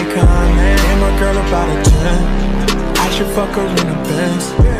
Akon. And my girl about a 10. I should fuck her in a Benz.